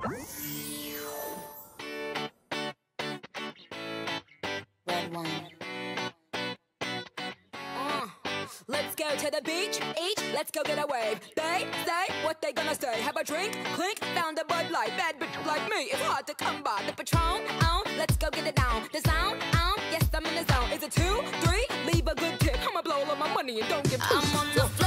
Red wine. Uh, let's go to the beach, each, let's go get a wave. They say what they gonna say. Have a drink, clink, found a Bud Light. Bad bitch like me, it's hard to come by. The Patron, on, let's go get it down. The sound, on, yes, I'm in the zone. Is it two, three? Leave a good tip. I'ma blow all my money and don't give a I'm on the